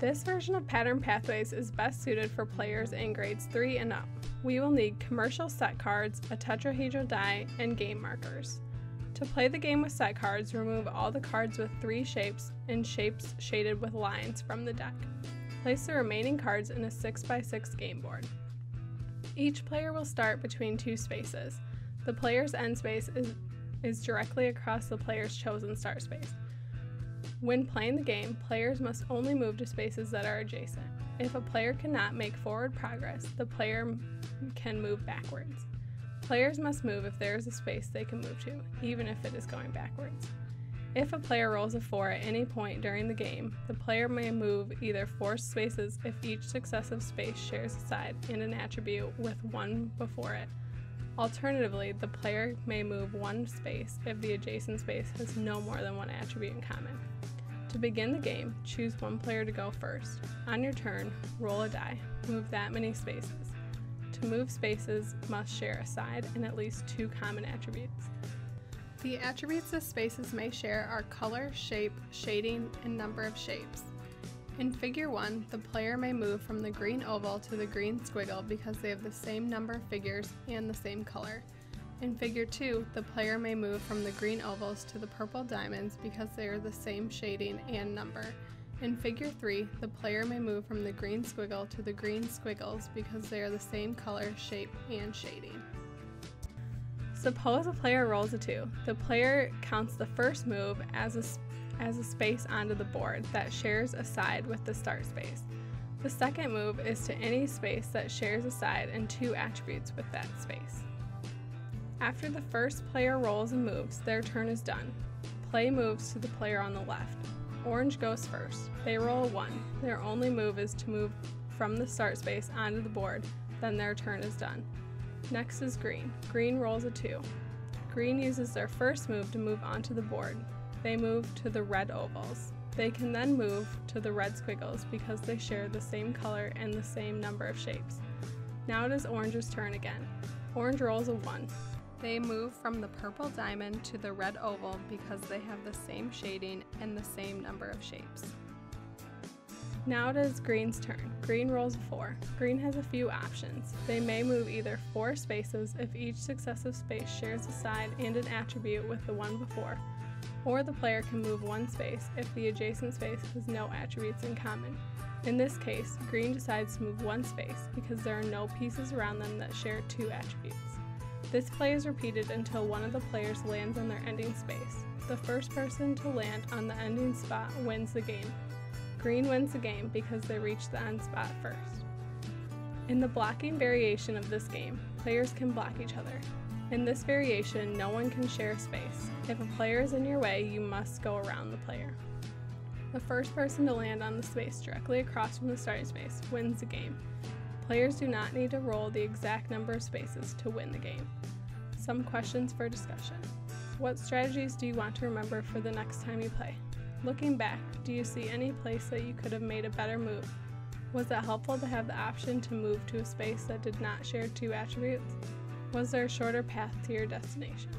This version of Pattern Pathways is best suited for players in grades 3 and up. We will need commercial set cards, a tetrahedral die, and game markers. To play the game with set cards, remove all the cards with three shapes and shapes shaded with lines from the deck. Place the remaining cards in a 6x6 game board. Each player will start between two spaces. The player's end space is, is directly across the player's chosen start space. When playing the game, players must only move to spaces that are adjacent. If a player cannot make forward progress, the player can move backwards. Players must move if there is a space they can move to, even if it is going backwards. If a player rolls a 4 at any point during the game, the player may move either 4 spaces if each successive space shares a side and an attribute with one before it. Alternatively, the player may move one space if the adjacent space has no more than one attribute in common. To begin the game, choose one player to go first. On your turn, roll a die. Move that many spaces. To move spaces, must share a side and at least two common attributes. The attributes the spaces may share are color, shape, shading, and number of shapes. In Figure 1, the player may move from the green oval to the green squiggle because they have the same number of figures and the same color. In Figure 2, the player may move from the green ovals to the purple diamonds because they are the same shading and number. In Figure 3, the player may move from the green squiggle to the green squiggles because they are the same color, shape, and shading. Suppose a player rolls a 2. The player counts the first move as a, as a space onto the board that shares a side with the start space. The second move is to any space that shares a side and two attributes with that space. After the first player rolls and moves, their turn is done. Play moves to the player on the left. Orange goes first. They roll a 1. Their only move is to move from the start space onto the board, then their turn is done. Next is green. Green rolls a 2. Green uses their first move to move onto the board. They move to the red ovals. They can then move to the red squiggles because they share the same color and the same number of shapes. Now it is orange's turn again. Orange rolls a 1. They move from the purple diamond to the red oval because they have the same shading and the same number of shapes. Now it is green's turn. Green rolls a 4. Green has a few options. They may move either 4 spaces if each successive space shares a side and an attribute with the one before, or the player can move one space if the adjacent space has no attributes in common. In this case, green decides to move one space because there are no pieces around them that share two attributes. This play is repeated until one of the players lands on their ending space. The first person to land on the ending spot wins the game. Green wins the game because they reach the end spot first. In the blocking variation of this game, players can block each other. In this variation, no one can share space. If a player is in your way, you must go around the player. The first person to land on the space directly across from the starting space wins the game. Players do not need to roll the exact number of spaces to win the game. Some questions for discussion. What strategies do you want to remember for the next time you play? Looking back, do you see any place that you could have made a better move? Was it helpful to have the option to move to a space that did not share two attributes? Was there a shorter path to your destination?